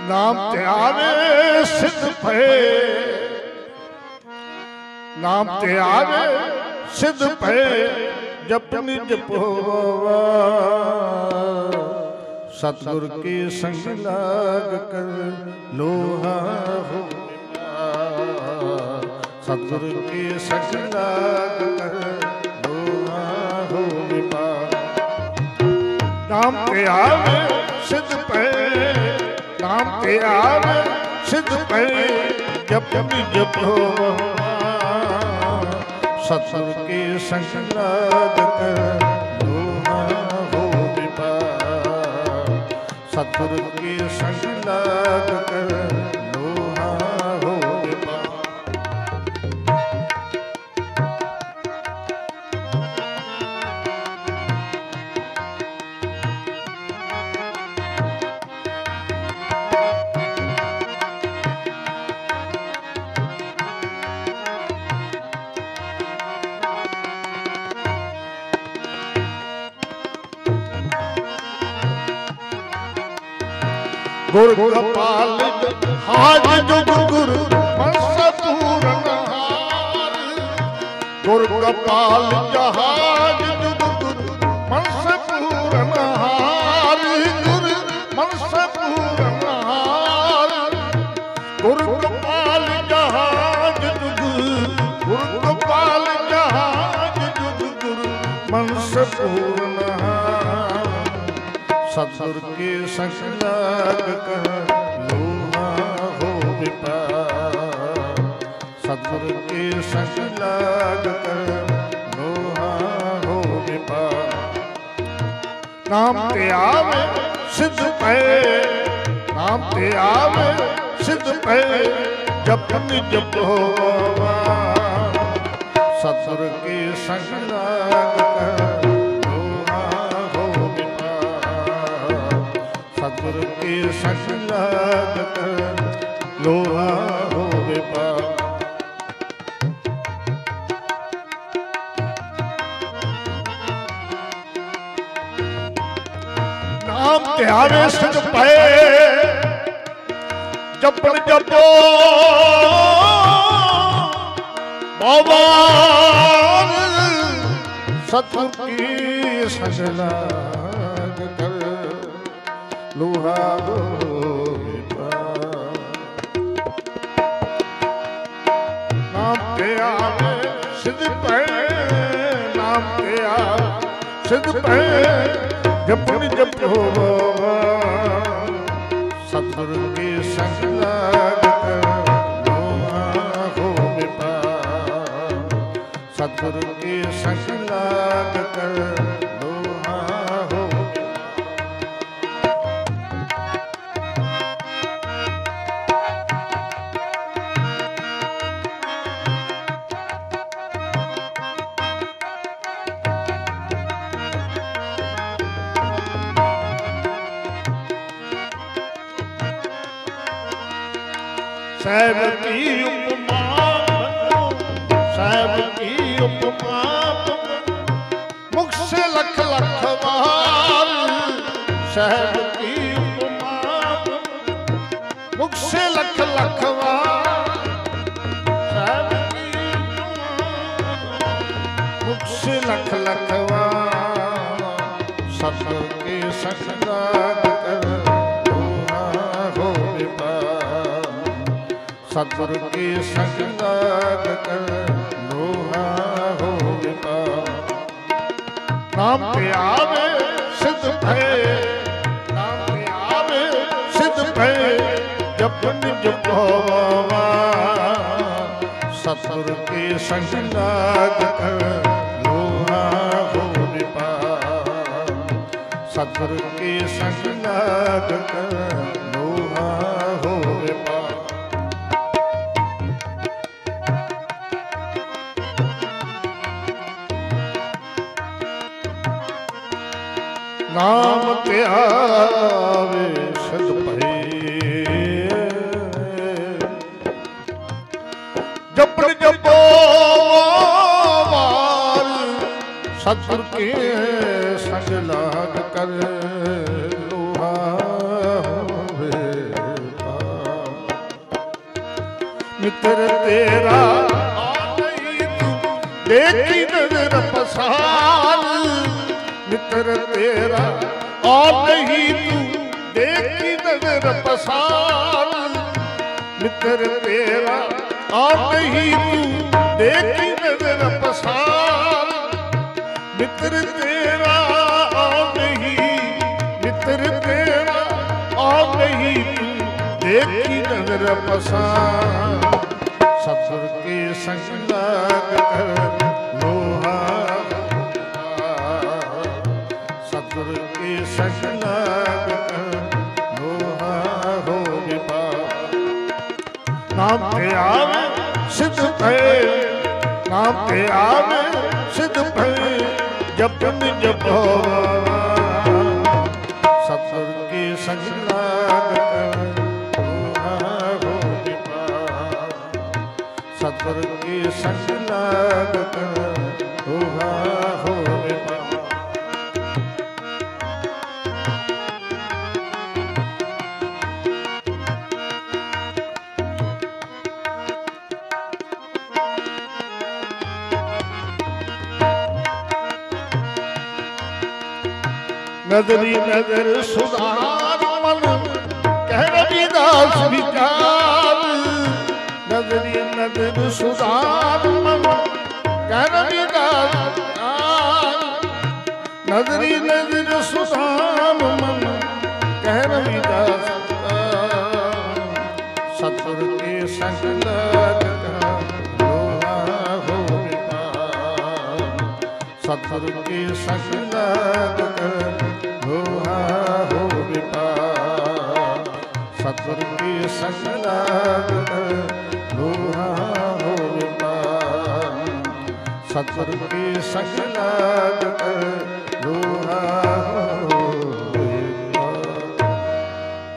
ਨਾਮ ਤੇ ਸਿੱਧ ਭਏ। ਨਾਮ ਤੇ ਸਿੱਧ ਭਏ, ਜਪ ਨਿਜ ਪੋਵਾ ਸਤਿਗੁਰ ਕੀ ਸੰਗ ਲਾਗ ਕਰ ਲੋਹਾ ਹੋ ਸਤਿਗੁਰ ਕੀ ਸੰਗ ਲਾਗ ਕਰ ਲੋਹਾ ਹੋ ਵਿਪਾ ਨਾਮ ਤੇ ਸਿੱਧ ਪਏ ਤੇ ਆਵੇ ਸਿੱਧ ਪਏ ਜਪ ਜਪੋ ਸਤਿਗੁਰ ਕੀ ਸੰਗ ਲਾਗ ਕਰ ਲੋਹਾ ਹੋ ਵਿਪਾ ਸਤਿਗੁਰ ਕੀ ਸੰਗ ਕਰ ਗੁਰ ਗੋਪਾਲ ਹਾਜ ਜੁਗ ਗੁਰ ਮਨਸ ਪੂਰਨ ਗੁਰ ਗੋਪਾਲ ਜਹਾਜ ਸਤਿਗੁਰ ਕੇ ਸੰਗ ਲਾਗ ਕਰ ਲੋਹਾ ਹੋ ਵਿਪਾ ਸਤਿਗੁਰ ਕੇ ਸੰਗ ਲਾਗ ਕਰ ਲੋਹਾ ਹੋ ਵਿਪਾ ਨਾਮ ਤੇ ਆਵੇ ਸਿੱਧ ਪਏ ਨਾਮ ਤੇ ਆਵੇ ਸਿੱਧ ਪਏ ਜਪ ਨਿਜ ਸਤਿਗੁਰ ਕੇ ਸੰਗ ਲਾਗ ਕਰ ਸਤਿਗੁਰ ਕੇ ਸੰਗ ਲਾਗ ਲੋਹਾ ਹੋ ਵਿਪਾ ਨਾਮ ਤੇ ਆਵੇ ਪਏ, ਜਪਣ ਜਪੋ। ਬਾਬਾਨ ਸਤਿਗੁਰ ਕੀ ਸੰਗ ਲੋਹਾ ਹੋਵੇ ਨਾਮ ਤੇ ਆਵੇ ਸਿਧ ਪਏ ਨਾਮ ਤੇ ਆ ਸਿਧ ਪਏ ਜਪਣ ਜਪੋ ਬਾਬਾ ਸਾਹਿਬ ਕੀ ਉਪਮਾ ਬਨੋ ਸਾਹਿਬ ਕੀ ਉਪਮਾ ਮੁਖ ਸੇ ਲਖ ਲਖ ਵਾਰ ਸਾਹਿਬ ਕੀ ਉਪਮਾ ਬਨੋ ਮੁਖ ਸੇ ਲਖ ਲਖ ਵਾਰ ਸਾਹਿਬ ਕੀ ਉਪਮਾ ਮੁਖ ਸੇ ਲਖ ਲਖ ਵਾਰ ਸਤਿਗੁਰ ਕੀ ਸੰਗਤ ਸਤਿਗੁਰ ਕੀ ਸੰਗਤ ਕਰ ਲੋਹਾ ਹੋਵੇ ਪਾ ਨਾਮ ਤੇ ਆਵੇ ਸਿੱਧ ਭਏ, ਨਾਮ ਤੇ ਆਵੇ ਸਿੱਧ ਭਏ, ਜਪ ਨਿਜ ਭੋਵਾ ਸਤਿਗੁਰ ਕੀ ਸੰਗਤ ਕਰ ਲੋਹਾ ਹੋਵੇ ਪਾ ਸਤਿਗੁਰ ਕੀ ਸੰਗਤ ਕਰ ਲੋਹਾ ਨਾਮ ਧਿਆਵੇ ਸਿਧ ਭਈ ਜਪਣ ਜਪੋ ਵਾਲ ਸਤਿਗੁਰ ਕੇ ਸੰਗ ਲਾਗ ਕਰ ਲੋਹਾ ਹੋਵੇ ਮਿੱਤਰ ਤੇਰਾ ਆ ਨਹੀਂ ਤੂੰ ਦੇਖੀ ਨਜ਼ਰ ਪਸਾਰ ਮਿੱਤਰ ਤੇਰਾ ਆ ਨਹੀਂ ਤੂੰ ਦੇਖੀ ਨਜ਼ਰ ਪਸਾਰ। ਮਿੱਤਰ ਤੇਰਾ ਆ ਨਹੀਂ ਤੂੰ ਦੇਖੀ ਨਜ਼ਰ ਪਸਾਰ। ਮਿੱਤਰ ਤੇਰਾ ਆ ਨਹੀਂ ਮਿੱਤਰ ਤੇਰਾ ਆ ਨਹੀਂ ਤੂੰ ਦੇਖੀ ਨਜ਼ਰ ਪਸਾਰ। ਸਤਿਗੁਰ ਕੇ ਸੰਗ ਕਰ ਨਾਮ ਤੇ ਆਵੇ ਸਿੱਧ ਭੈ ਨਾਮ ਤੇ ਆਵੇ ਸਿੱਧ ਭੈ ਜਪਨ ਜਪੋ ਸਤਿਗੁਰ ਕੀ ਸੰਗ ਹੋ ਵਿਪਾ ਸਤਿਗੁਰ ਕੀ ਸੰਗ ਨਦਰੀ ਨਦਰ ਸੁਧਾਰ ਮਨ ਕਹਿ ਰਵਿਦਾਸ ਵਿਚਾਰ ਨਦਰੀ ਨਦਰ ਸੁਧਾਰ ਮਨ ਕਹਿ ਰਵਿਦਾਸ ਵਿਚਾਰ ਨਦਰੀ ਨਦਰ ਸੁਧਾਰ ਮਨ ਕਹਿ ਰਵਿਦਾਸ ਵਿਚਾਰ ਸਤਿਗੁਰ ਕੇ ਸੰਗ ਲਗ ਲੋਹਾ ਹੋ ਵਿਪਾਰ ਸਤਿਗੁਰ ਕੀ ਸੰਗ ਲਾਗ ਲੋਹਾ ਹੋ ਵਿਪਾਰ ਸਤਿਗੁਰ ਕੀ ਸੰਗ ਲਾਗ ਲੋਹਾ ਹੋ ਵਿਪਾਰ ਸਤਿਗੁਰ ਕੀ ਸੰਗ